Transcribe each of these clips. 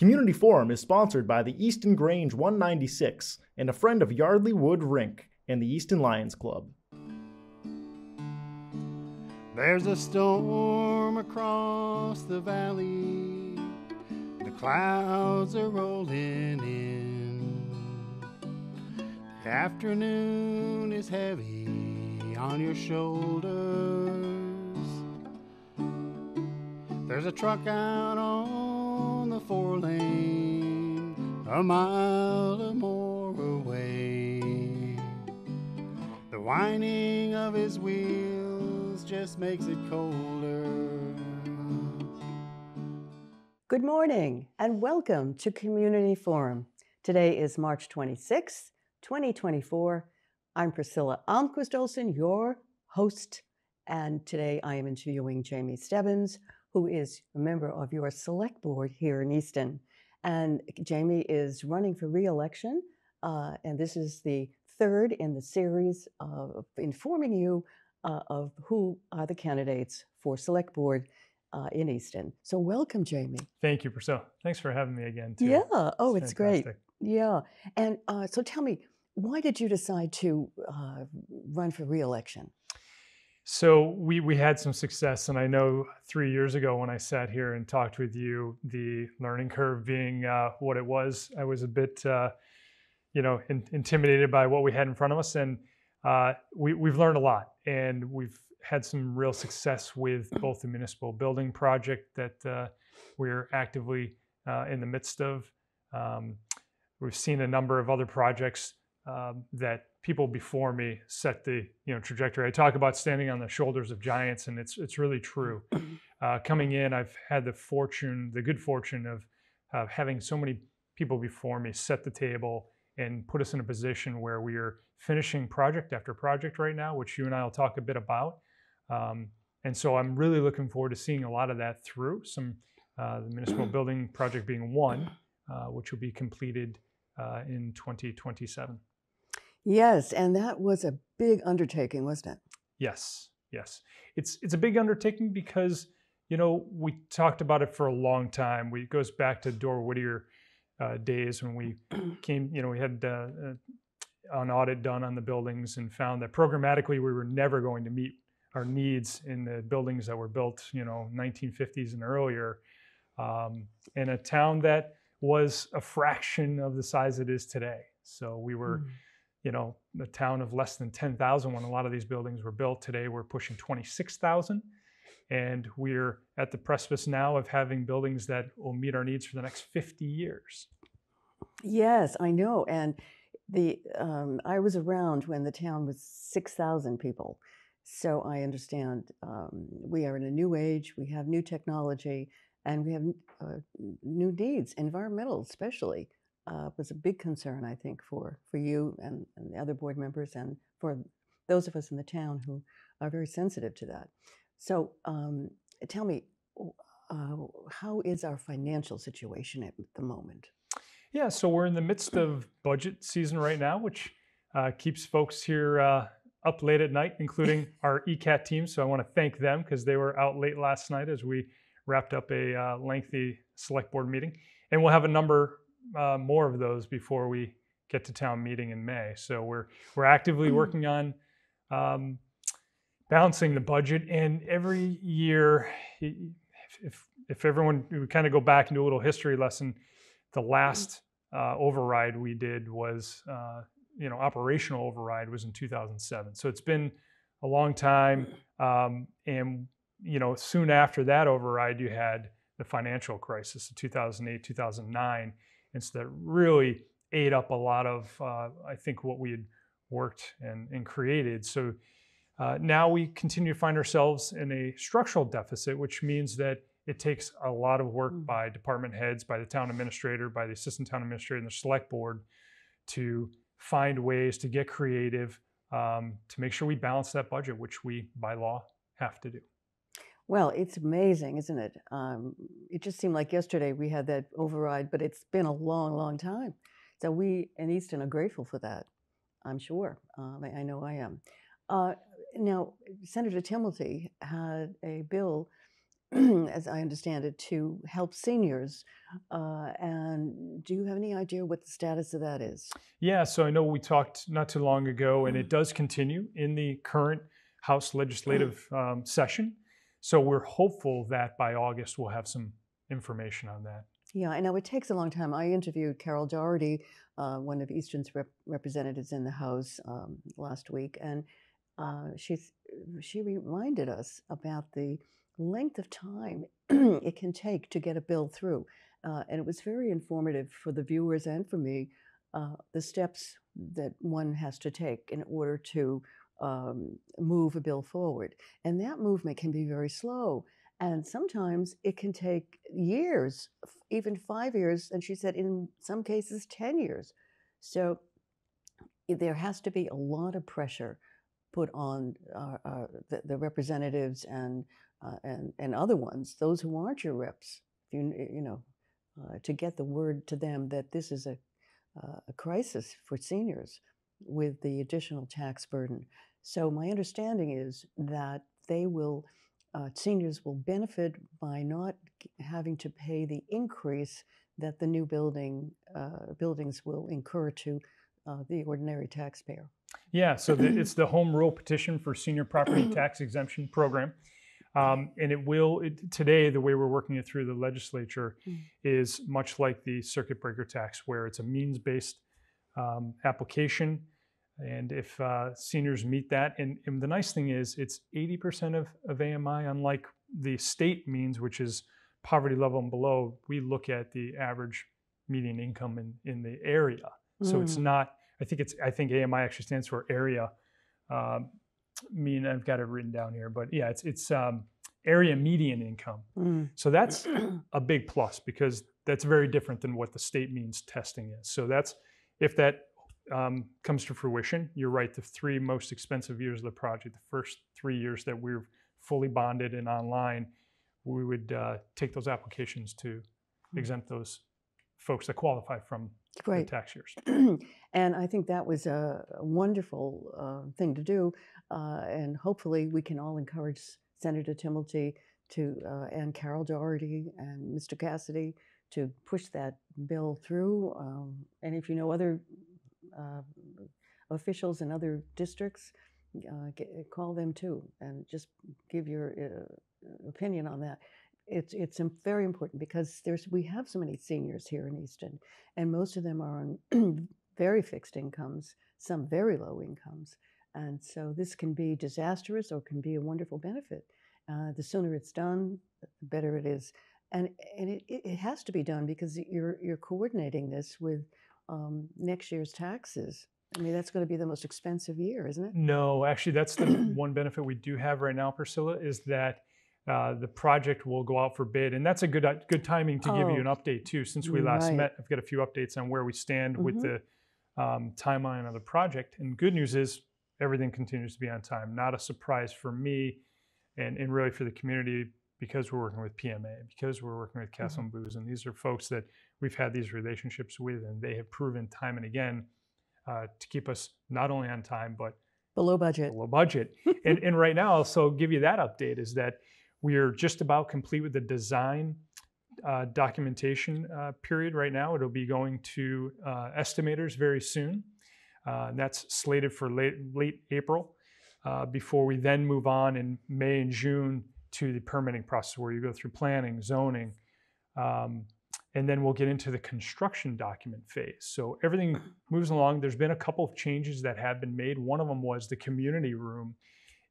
Community Forum is sponsored by the Easton Grange 196 and a friend of Yardley Wood Rink and the Easton Lions Club. There's a storm across the valley. The clouds are rolling in. The afternoon is heavy on your shoulders. There's a truck out on four lane, a mile or more away. The whining of his wheels just makes it colder. Good morning and welcome to Community Forum. Today is March 26th, 2024. I'm Priscilla Almquist Olsen, your host, and today I am interviewing Jamie Stebbins, who is a member of your select board here in Easton. And Jamie is running for reelection, uh, and this is the third in the series of informing you uh, of who are the candidates for select board uh, in Easton. So welcome, Jamie. Thank you, Priscilla. Thanks for having me again. Too. Yeah. Oh, it's, it's great. Yeah. And uh, so tell me, why did you decide to uh, run for reelection? So we we had some success, and I know three years ago when I sat here and talked with you, the learning curve being uh, what it was, I was a bit, uh, you know, in, intimidated by what we had in front of us, and uh, we we've learned a lot, and we've had some real success with both the municipal building project that uh, we're actively uh, in the midst of. Um, we've seen a number of other projects um, that people before me set the you know trajectory. I talk about standing on the shoulders of giants, and it's it's really true. Uh, coming in, I've had the fortune, the good fortune of uh, having so many people before me set the table and put us in a position where we are finishing project after project right now, which you and I will talk a bit about. Um, and so I'm really looking forward to seeing a lot of that through. Some uh, the municipal building project being one, uh, which will be completed uh, in 2027. Yes, and that was a big undertaking, wasn't it? Yes, yes. It's it's a big undertaking because you know we talked about it for a long time. We it goes back to Dora Whittier uh, days when we came. You know, we had uh, an audit done on the buildings and found that programmatically we were never going to meet our needs in the buildings that were built. You know, 1950s and earlier, um, in a town that was a fraction of the size it is today. So we were. Mm you know, the town of less than 10,000 when a lot of these buildings were built. Today we're pushing 26,000. And we're at the precipice now of having buildings that will meet our needs for the next 50 years. Yes, I know. And the um, I was around when the town was 6,000 people. So I understand um, we are in a new age, we have new technology, and we have uh, new needs, environmental especially uh, was a big concern, I think, for, for you and, and the other board members and for those of us in the town who are very sensitive to that. So um, tell me, uh, how is our financial situation at the moment? Yeah, so we're in the midst of budget season right now, which uh, keeps folks here uh, up late at night, including our ECAT team. So I want to thank them because they were out late last night as we wrapped up a uh, lengthy select board meeting. And we'll have a number uh, more of those before we get to town meeting in May. So we're we're actively mm-hmm. working on um, balancing the budget, and every year, if if everyone we kind of go back and do a little history lesson, the last uh, override we did was uh, you know operational override was in 2007. So it's been a long time, um, and you know soon after that override, you had the financial crisis of 2008 2009 and so that really ate up a lot of, uh, I think, what we had worked and, and created. So uh, now we continue to find ourselves in a structural deficit, which means that it takes a lot of work mm. by department heads, by the town administrator, by the assistant town administrator, and the select board to find ways to get creative um, to make sure we balance that budget, which we by law have to do. Well, it's amazing, isn't it? Um, it just seemed like yesterday we had that override, but it's been a long, long time. So we in Easton are grateful for that. I'm sure. Um, I, I, know I am. Uh, now, Senator Timilty had a bill as I understand it, to help seniors. Uh, and do you have any idea what the status of that is? Yeah, so I know we talked not too long ago, and it does continue in the current House legislative um, session. So we're hopeful that by August we'll have some information on that. Yeah, I know it takes a long time. I interviewed Carol Doherty, uh, one of Easton's rep- representatives in the House um, last week, and uh, she she reminded us about the length of time it can take to get a bill through, uh, and it was very informative for the viewers and for me. Uh, the steps that one has to take in order to um, move a bill forward, and that movement can be very slow. And sometimes it can take years, even five years. And she said, in some cases, 10 years. So there has to be a lot of pressure put on uh, uh, the, the, representatives and, uh, and, and other ones, those who aren't your reps, you, you know, uh, to get the word to them that this is a, a crisis for seniors with the additional tax burden. So my understanding is that they will uh, seniors will benefit by not having to pay the increase that the new building uh, buildings will incur to uh, the ordinary taxpayer. Yeah, so the, it's the home rule petition for senior property tax exemption program. Um, and it will it, today the way we're working it through the legislature mm. is much like the circuit breaker tax where it's a means based um, application and if uh, seniors meet that, and, and, the nice thing is it's 80% of, of AMI, unlike the state means, which is poverty level and below, we look at the average median income in, in the area. So mm. it's not, I think it's, I think AMI actually stands for area. Um, mean, I've got it written down here, but yeah, it's, it's um, area median income. Mm. So that's a big plus because that's very different than what the state means testing is. So that's, if that um, comes to fruition, you're right. The three most expensive years of the project, the first three years that we're fully bonded and online, we would uh, take those applications to hmm. exempt those folks that qualify from the tax years. and I think that was a wonderful uh, thing to do. Uh, and hopefully, we can all encourage Senator Timilty to uh, and Carol Doherty and Mr. Cassidy to push that bill through. Um, and if you know other officials in other districts, uh, get, call them too and just give your uh, opinion on that. It's it's very important because there's we have so many seniors here in Easton, and most of them are on very fixed incomes, some very low incomes, and so this can be disastrous or can be a wonderful benefit. Uh, the sooner it's done, the better it is, and and it, it has to be done because you're you're coordinating this with um, next year's taxes. I mean, that's going to be the most expensive year, isn't it? No, actually, that's the one benefit we do have right now, Priscilla, is that uh, the project will go out for bid, and that's a good uh, good timing to oh, give you an oh, update too. Since we last right. met, I've got a few updates on where we stand mm-hmm. with the um, timeline of the project. And good news is everything continues to be on time. Not a surprise for me, and and really for the community because we're working with PMA, because we're working with Kaestle mm-hmm. Boos, and these are folks that we've had these relationships with, and they have proven time and again uh, to keep us not only on time but below budget. Below budget. and, and right now, I'll also give you that update is that we are just about complete with the design uh, documentation uh, period right now. It'll be going to uh, estimators very soon. Uh, that's slated for late, late April uh, before we then move on in May and June to the permitting process where you go through planning, zoning, um, and then we'll get into the construction document phase. So everything moves along. There's been a couple of changes that have been made. One of them was the community room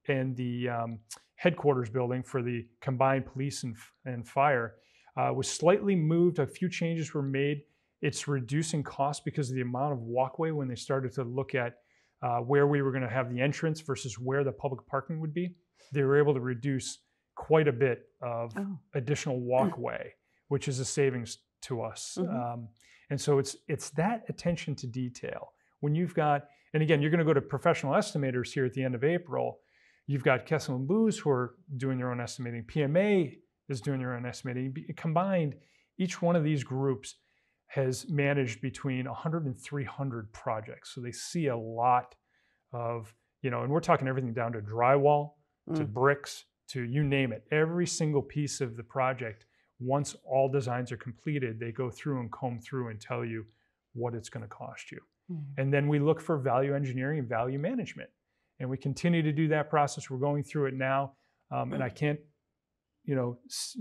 and the um, headquarters building for the combined police and, and fire uh, was slightly moved. A few changes were made. It's reducing costs because of the amount of walkway when they started to look at uh, where we were going to have the entrance versus where the public parking would be. They were able to reduce quite a bit of oh. additional walkway, which is a savings to us. Mm-hmm. Um, and so it's it's that attention to detail. When you've got, and again, you're going to go to professional estimators here at the end of April. You've got Kaestle and Boos who are doing their own estimating. PMA is doing their own estimating. Combined, each one of these groups has managed between 100 and 300 projects. So they see a lot of, you know, and we're talking everything down to drywall, mm. to bricks, to you name it. Every single piece of the project, once all designs are completed, they go through and comb through and tell you what it's going to cost you. Mhm. And then we look for value engineering and value management. And we continue to do that process. We're going through it now. Um, and I can't, you know, s-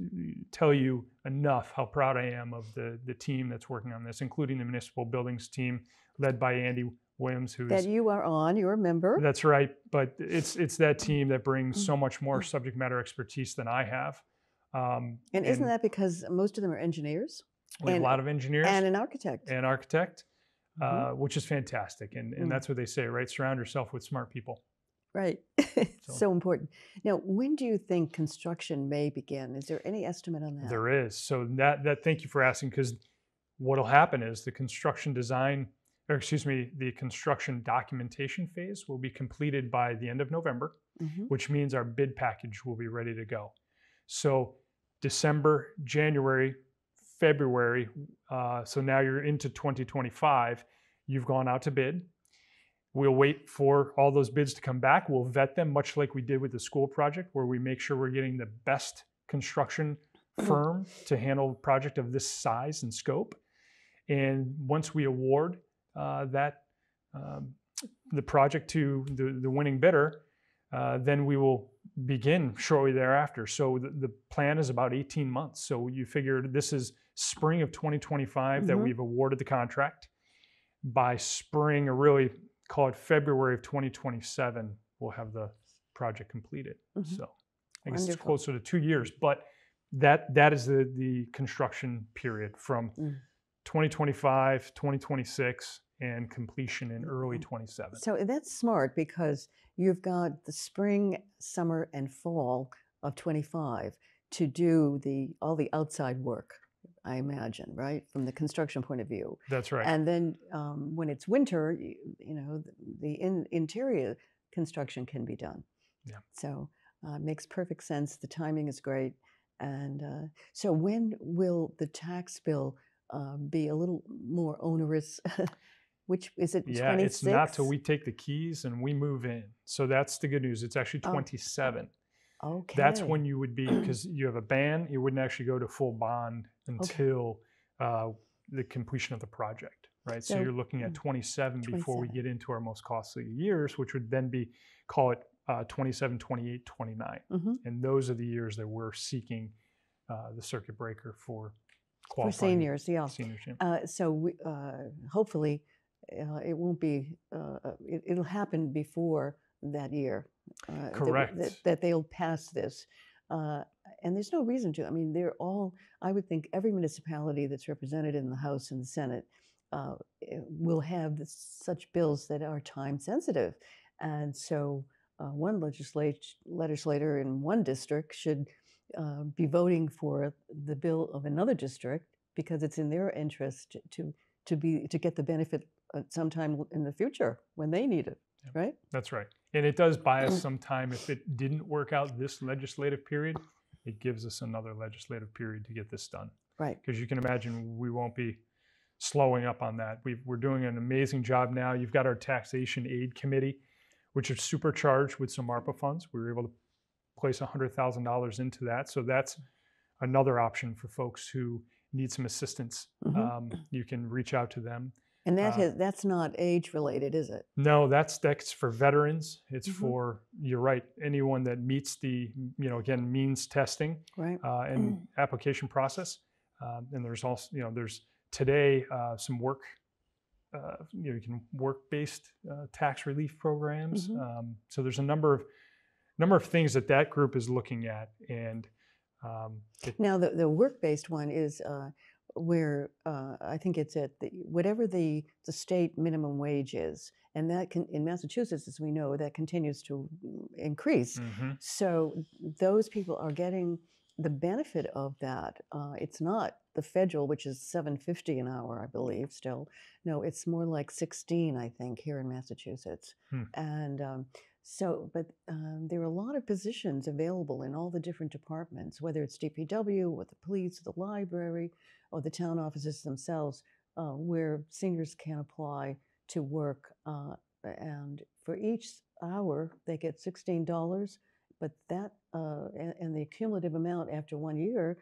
tell you enough how proud I am of the, the team that's working on this, including the municipal buildings team led by Andy Williams, who's That you are on, you're a member. that's right. But it's it's that team that brings so much more subject matter expertise than I have. Um, And isn't that because most of them are engineers we have and- a lot of engineers and an architect? and architect, Mhm. uh, which is fantastic. And and Mm. that's what they say, right? Surround yourself with smart people. Right. So- so important. Now, when do you think construction may begin? Is there any estimate on that? There is. So that that thank you for asking because what'll happen is the construction design, or excuse me, the construction documentation phase will be completed by the end of November, Mhm. which means our bid package will be ready to go. So December, January, February. Uh, so now you're into 2025. You've gone out to bid. We'll wait for all those bids to come back. We'll vet them, much like we did with the school project, where we make sure we're getting the best construction firm to handle a project of this size and scope. And once we award that um, the project to the, the winning bidder, uh, then we will begin shortly thereafter. So the, the plan is about 18 months. So you figure this is spring of 2025 that Mhm. we've awarded the contract. By spring, or really call it February of 2027, we'll have the project completed. Mhm. So I guess it's closer to two years, but that that is the the construction period from Mm. 2025, 2026, and completion in early Mhm. 27. So that's smart because you've got the spring, summer, and fall of 25 to do the all the outside work. I imagine, right, from the construction point of view. That's right. And then um, when it's winter, you, you know, the, in, interior construction can be done. Yeah. So uh, it makes perfect sense. The timing is great. And uh, so when will the tax bill uh, be a little more onerous? Which is it? yeah, 26? it's not till we take the keys and we move in. So that's the good news. It's actually Oh. 27. Okay. That's when you would be because you have a ban. You wouldn't actually go to full bond until uh, the completion of the project, right? So, So, you're looking at mm, 27 before we get into our most costly years, which would then be call it uh, 27, 28, 29, Mhm. and those are the years that we're seeking uh, the circuit breaker for for seniors. Yeah. Seniors, yeah. Uh, so we, uh, hopefully, uh, it won't be. Uh, uh, it, it'll happen before that year. Uh, that- Correct. That, that they'll pass this, uh, and there's no reason to. I mean, they're all. I would think every municipality that's represented in the House and the Senate uh, eh, will have this, such bills that are time sensitive, and so uh, one legislator in one district should uh, be voting for the bill of another district because it's in their interest to to be to get the benefit sometime in the future when they need it, Yep. right? That's right. And it does buy us some time. If it didn't work out this legislative period, it gives us another legislative period to get this done. Right. Because you can imagine we won't be slowing up on that. we we're doing an amazing job now. You've got our taxation aid committee, which is supercharged with some ARPA funds. We were able to place $100,000 into that. So that's another option for folks who need some assistance. Mhm. Um, you can reach out to them. And that Uh, has, that's not age related, is it? No, that's that's for veterans. It's Mhm. for you're right. Anyone that meets the you know again means testing Right. uh, and application process. Um, and there's also you know there's today uh, some work. Uh, you know you can work based uh, tax relief programs. Mhm. Um, so there's a number of number of things that that group is looking at and. Um, it- Now the the work based one is uh, where uh, I think it's at the whatever the the state minimum wage is, and that can in Massachusetts, as we know, that continues to increase. Mhm. So those people are getting the benefit of that. Uh, it's not the federal, which is seven fifty an hour, I believe. Still, no, it's more like sixteen, I think, here in Massachusetts. Hmm. And um, so, but um, there are a lot of positions available in all the different departments, whether it's DPW or the police, the library, or the town offices themselves, uh, where seniors can apply to work. Uh, and for each hour, they get sixteen dollars but that uh, and, and the cumulative amount after one year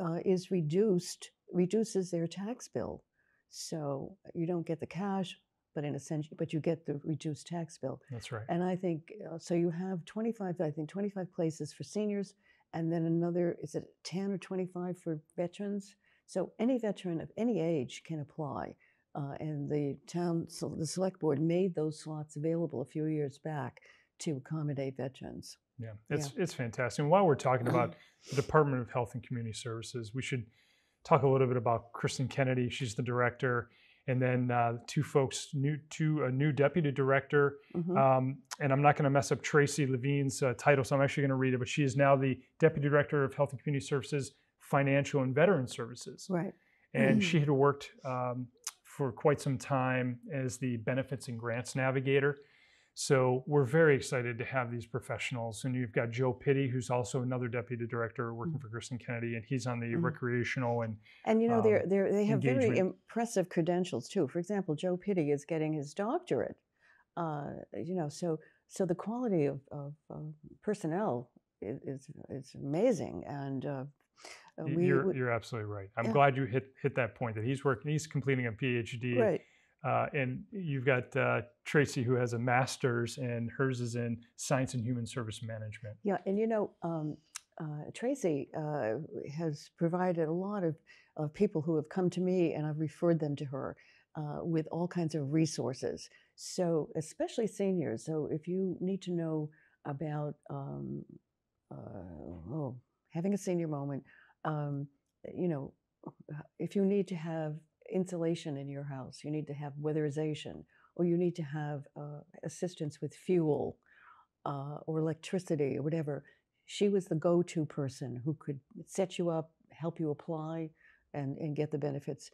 uh, is reduced reduces their tax bill. So you don't get the cash, but in sense, but you get the reduced tax bill. That's right. And I think uh, so. You have 25, I think 25 places for seniors, and then another is it 10 or 25 for veterans. So any veteran of any age can apply. Uh, and the town, so the select board made those slots available a few years back to accommodate veterans. Yeah, it's it's fantastic. And while we're talking about the Department of Health and Community Services, we should talk a little bit about Kristen Kennedy. She's the director, and then uh, two folks, new two a new deputy director. Mhm. Um, and I'm not going to mess up Tracy Levine's uh, title, so I'm actually going to read it. But she is now the deputy director of Health and Community Services, Financial and Veteran Services, right. and she had worked um, for quite some time as the benefits and grants navigator. So we're very excited to have these professionals. And you've got Joe Pitty, who's also another deputy director working for Kristen Kennedy, and he's on the Mhm. recreational and And you know, they're, um, they're, they have very impressive credentials too. For example, Joe Pitty is getting his doctorate. Uh, you know, so so the quality of, of, of personnel is, is is amazing, and uh, uh, we, you're, we- you're absolutely right. I'm Yeah. glad you hit hit that point that he's working, he's completing a PhD. right. Uh, and you've got uh, Tracy, who has a master's, and hers is in science and human service management. Yeah, and you know, um, uh, Tracy uh, has provided a lot of, of people who have come to me, and I've referred them to her uh, with all kinds of resources. So, especially seniors. So, if you need to know about um, uh, oh, having a senior moment, um, you know, if you need to have insulation in your house, you need to have weatherization, or you need to have uh, assistance with fuel uh, or electricity or whatever. She was the go to person who could set you up, help you apply, and, and get the benefits.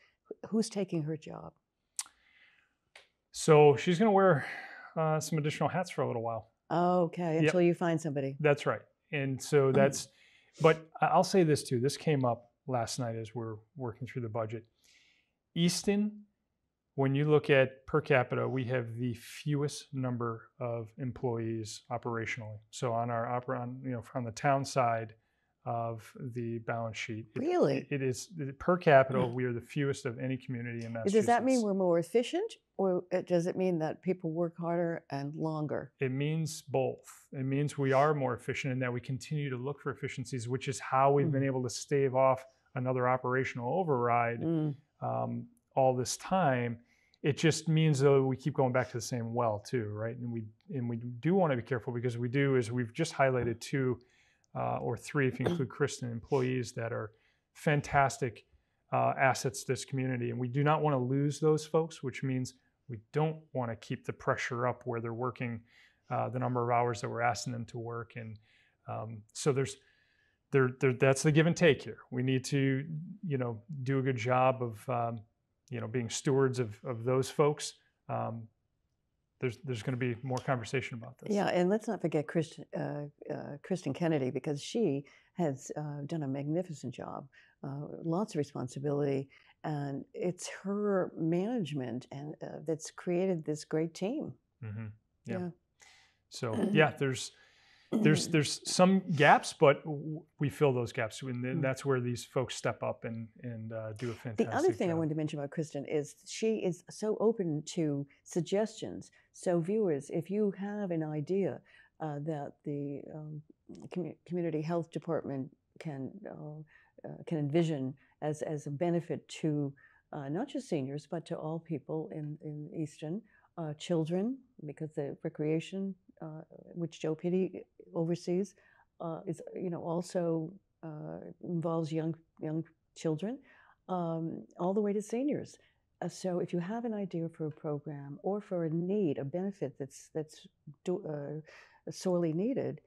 Who's taking her job? So she's going to wear uh, some additional hats for a little while. Okay, Yep. until you find somebody. That's right. And so that's, but I'll say this too. This came up last night as we're working through the budget. Easton, when you look at per capita, we have the fewest number of employees operationally. So on our opera, on, you know, from the town side of the balance sheet, it- Really? it is per capita. We are the fewest of any community in Massachusetts. Does that mean we're more efficient, or uh, does it mean that people work harder and longer? It means both. It means we are more efficient and that we continue to look for efficiencies, which is how we've been able to stave off another operational override Mm, um, all this time. It just means though we keep going back to the same well too, right? And we and we do want to be careful because we do is we've just highlighted two uh, or three, if you include Kristen, employees that are fantastic uh, assets to this community, and we do not want to lose those folks, which means we don't want to keep the pressure up where they're working uh, the number of hours that we're asking them to work, and um, so there's there, there that's the give and take here. We need to, you know, do a good job of, um, you know, being stewards of, of those folks. Um, there's there's going to be more conversation about this. Yeah, and let's not forget Kristen, uh, uh, Kristen Kennedy because she has uh, done a magnificent job, uh, lots of responsibility, and it's her management and uh, that's created this great team. hmm Yeah. Yeah. So yeah, there's there's there's some gaps, but we fill those gaps, and then Mm. that's where these folks step up and and uh, do a fantastic. The other thing I wanted to mention about Kristen is she is so open to suggestions. So, viewers, if you have an idea uh, that the um, commu- community health department can uh, uh, can envision as as a benefit to uh, not just seniors but to all people in in Easton, uh, children, because the recreation, uh, which Joe Pitty oversees, uh, is you know also uh, involves young young children um, all the way to seniors. Uh, so if you have an idea for a program or for a need, a benefit that's that's do, sorely needed,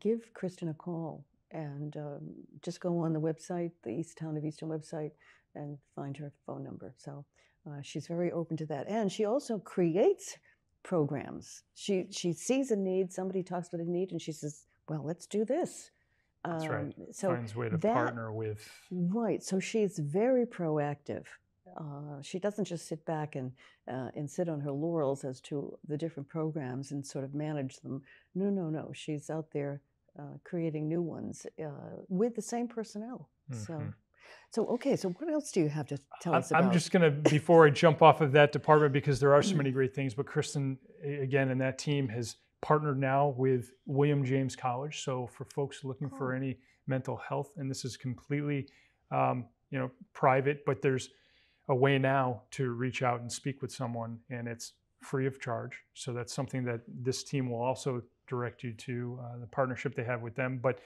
give Kristen a call and um, just go on the website, the East Town of Easton website, and find her phone number. So uh, she's very open to that, and she also creates programs. She she sees a need, somebody talks about a need, and she says, "Well, let's do this." That's right. Um, So finds a way to that- partner with. Right. So she's very proactive uh, she doesn't just sit back and uh, and sit on her laurels as to the different programs and sort of manage them. No, no, no. She's out there uh, creating new ones uh, with the same personnel. So, Mhm. So okay. So what else do you have to tell us about? I'm just going to, before I jump off of that department, because there are so many great things, but Kristen, again, and that team has partnered now with William James College. So for folks looking for Oh. any mental health, and this is completely, um, you know, private, but there's a way now to reach out and speak with someone, and it's free of charge. So that's something that this team will also direct you to uh, the partnership they have with them, but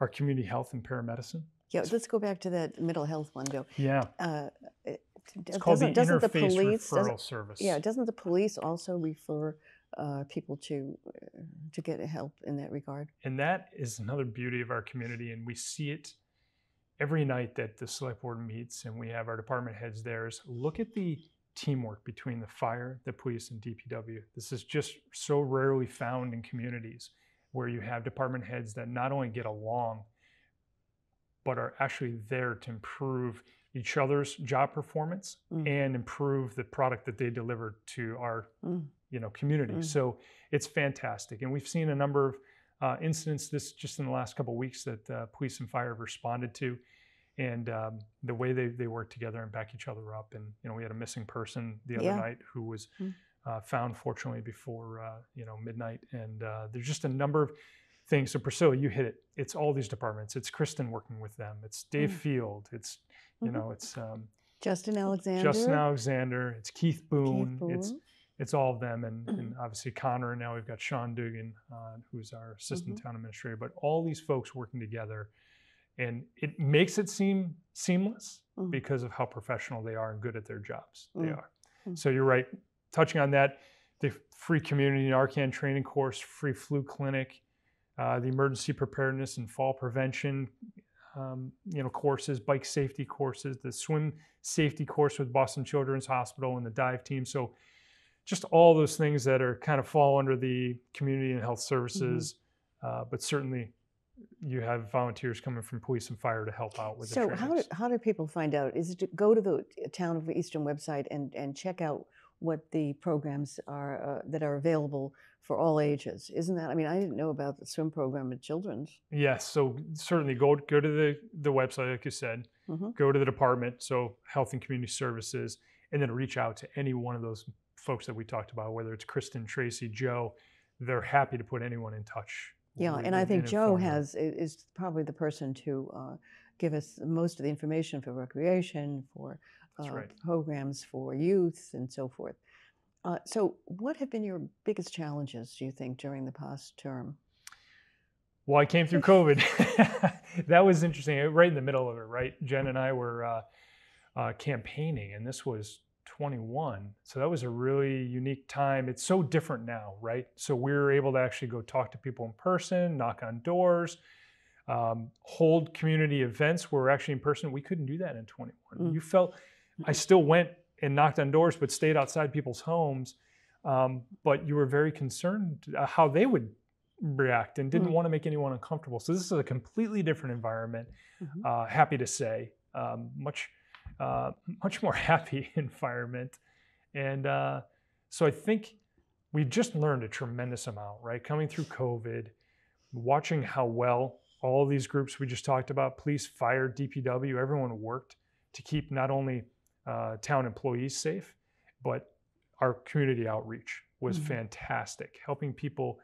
our community health and paramedicine. Yeah. Let's go back to that mental health one, though. Yeah, Uh, it's called the doesn't, the police Referral Service. yeah doesn't the police also refer uh, people to uh, to get help in that regard? And that is another beauty of our community. And we see it every night that the select board meets and we have our department heads there is look at the teamwork between the fire, the police, and DPW. This is just so rarely found in communities where you have department heads that not only get along, but are actually there to improve each other's job performance Mm. and improve the product that they deliver to our Mm. you know community. Mm. So it's fantastic, and we've seen a number of uh, incidents this just in the last couple of weeks that uh, police and fire have responded to, and um, the way they they work together and back each other up. And you know we had a missing person the other Yeah. night who was Mm. uh, found fortunately before uh, you know midnight, and uh, there's just a number of things. So Priscilla, you hit it. It's all these departments. It's Kristen working with them. It's Dave Mm. Field. It's you Mhm. know it's um, Justin Alexander. Justin Alexander. It's Keith Boone. Keith It's Boone. it's all of them, and, and obviously Connor. And now we've got Sean Dugan, uh, who's our assistant Mm-hmm. town administrator. But all these folks working together, and it makes it seem seamless Mm. because of how professional they are and good at their jobs. They Mm. are. Mm. So you're right. Touching on that, the free community Narcan training course, free flu clinic, uh, the emergency preparedness and fall prevention, um, you know, courses, bike safety courses, the swim safety course with Boston Children's Hospital and the dive team. So just all those things that are kind of fall under the community and health services, uh, but certainly you have volunteers coming from police and fire to help out with So the how do, how do people find out? Is it to go to the town of Easton website and, and check out what the programs are uh, that are available for all ages? Isn't that? I mean, I didn't know about the swim program at Children's. Yes, so certainly go go to the the website, like you said. Mhm. Go to the department, so Health and Community Services, and then reach out to any one of those folks that we talked about, whether it's Kristen, Tracy, Joe. They're happy to put anyone in touch. Yeah, with- and I think Joe has is probably the person to uh, give us most of the information for recreation, for uh, right. programs for youth, and so forth. Uh, so, what have been your biggest challenges, do you think, during the past term? Well, I came through COVID. that was interesting. uh, Right in the middle of it, right? Jen and I were uh, uh, campaigning, and this was 21. So that was a really unique time. It's so different now, right? So we were able to actually go talk to people in person, knock on doors, um, hold community events where we're actually in person. We couldn't do that in 21. Mm. You felt, I still went and knocked on doors, but stayed outside people's homes. Um, but you were very concerned uh, how they would react and didn't Mm. want to make anyone uncomfortable. So this is a completely different environment. Mhm. Uh, happy to say, um, much uh, much more happy environment, and uh, so I think we just learned a tremendous amount. Right, coming through COVID, watching how well all these groups we just talked about, police, fire, DPW, everyone worked to keep not only uh, town employees safe, but our community outreach was Mhm. fantastic, helping people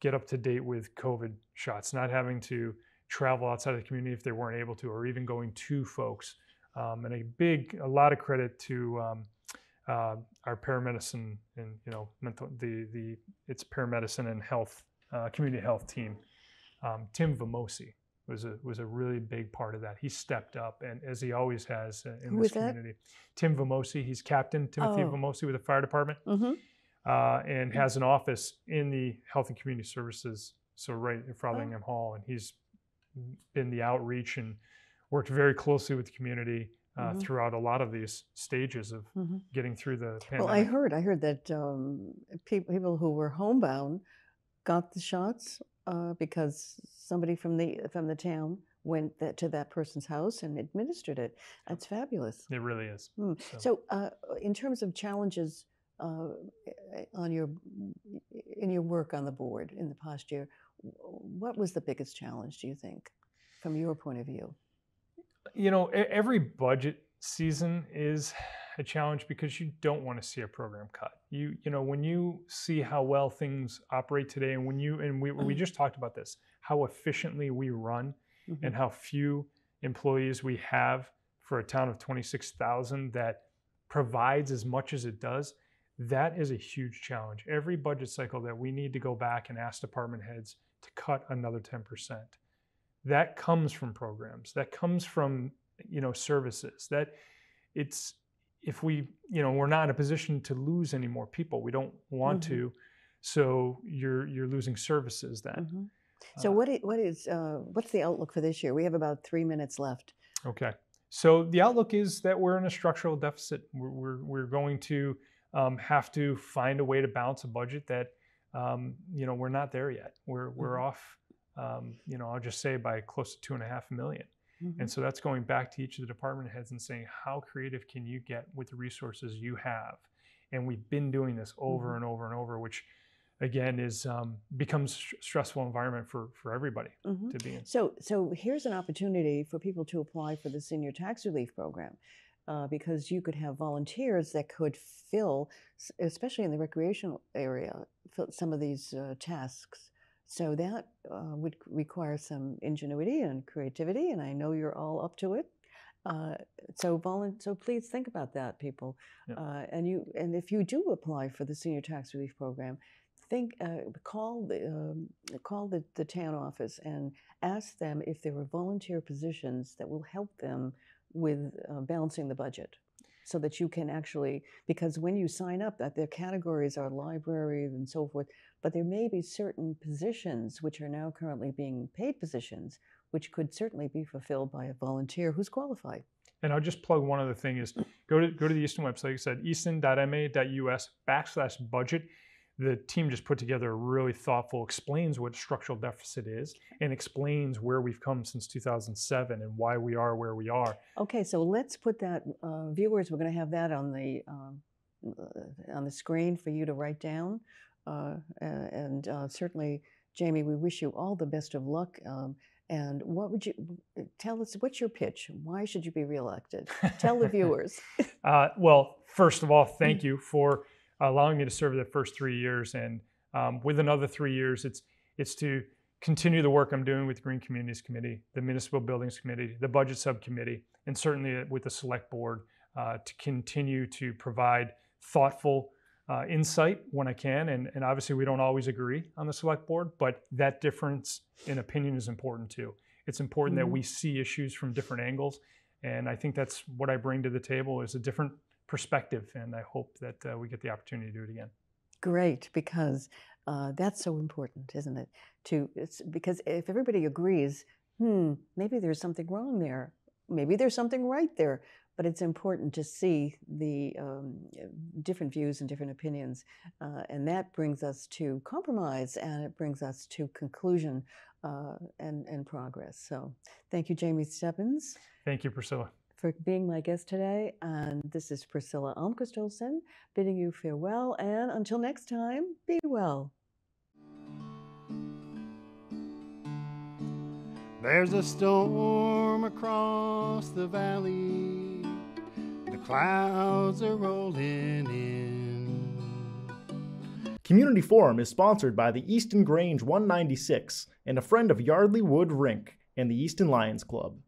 get up to date with COVID shots, not having to travel outside of the community if they weren't able to, or even going to folks. Um, and a big, a lot of credit to um, uh, our paramedicine and you know mental the the it's paramedicine and health uh, community health team. Um, Tim Vamosi was a was a really big part of that. He stepped up, and as he always has uh, in Who this is that? community. Tim Vamosi, he's Captain Timothy Oh. Vamosi with the fire department Mm-hmm. uh, and has an office in the Health and Community Services, so right in Frothingham Hall, and he's been the outreach and worked very closely with the community uh, Mhm. throughout a lot of these stages of Mhm. getting through the pandemic. Well. I heard, I heard that um, pe- people who were homebound got the shots uh, because somebody from the from the town went that, to that person's house and administered it. That's fabulous. It really is. Mm. So- So, uh, in terms of challenges uh, on your in your work on the board in the past year, what was the biggest challenge? Do you think, from your point of view? you know every budget season is a challenge because you don't want to see a program cut. You you know when you see how well things operate today and when you and we, we just talked about this how efficiently we run Mhm. and how few employees we have for a town of 26,000 that provides as much as it does that is a huge challenge. Every budget cycle that we need to go back and ask department heads to cut another 10% that comes from programs that comes from you know services that it's if we you know we're not in a position to lose any more people we don't want Mhm. to so you're you're losing services then Mhm. So, uh, what what is uh, what's the outlook for this year? We have about three minutes left. Okay. So the outlook is that we're in a structural deficit. We're, we're, we're going to um, have to find a way to balance a budget that, um, you know, we're not there yet. We're, we're Mhm. off, um, you know, I'll just say by close to two and a half million. Mhm. And so that's going back to each of the department heads and saying, how creative can you get with the resources you have? And we've been doing this over Mhm. and over and over, which again is um, becomes a stressful environment for, for everybody Mhm. to be in. So, so here's an opportunity for people to apply for the senior tax relief program, uh, because you could have volunteers that could fill, especially in the recreational area, fill some of these uh, tasks. So that uh, would require some ingenuity and creativity, and I know you're all up to it. Uh, so, volun- so please think about that, people. Yeah. Uh, and you, and if you do apply for the senior tax relief program, think, uh, call the um, call the, the town office and ask them if there are volunteer positions that will help them with uh, balancing the budget so that you can actually because when you sign up that their categories are libraries and so forth but there may be certain positions which are now currently being paid positions which could certainly be fulfilled by a volunteer who's qualified And I'll just plug one other thing is go to go to the Easton website. Like I said easton.ma.us backslash budget. The team just put together a really thoughtful, explains what structural deficit is and explains where we've come since 2007 and why we are where we are. Okay, so let's put that, uh, viewers, we're going to have that on the, um, uh, on the screen for you to write down. Uh, And uh, certainly, Jamie, we wish you all the best of luck. um, And what would you, tell us, what's your pitch? Why should you be reelected? Tell the viewers. Uh, well, first of all, thank you for allowing me to serve the first three years, and um, with another three years, it's it's to continue the work I'm doing with the Green Communities Committee, the Municipal Buildings Committee, the Budget Subcommittee, and certainly with the Select Board uh, to continue to provide thoughtful uh, insight when I can. And, and obviously, we don't always agree on the Select Board, but that difference in opinion is important too. It's important Mhm. that we see issues from different angles and I think that's what I bring to the table is a different perspective, and I hope that uh, we get the opportunity to do it again. Great, because uh, that's so important, isn't it? To it's because if everybody agrees, hmm, maybe there's something wrong there, maybe there's something right there, but it's important to see the um, different views and different opinions, uh, and that brings us to compromise, and it brings us to conclusion uh, and and progress. So, thank you, Jamie Stebbins Thank you, Priscilla. for being my guest today. And this is Priscilla Almquist Olsen bidding you farewell. And until next time, be well. There's a storm across the valley. Clouds are rolling in. Community Forum is sponsored by the Easton Grange 196 and a friend of Yardley Wood Rink and the Easton Lions Club.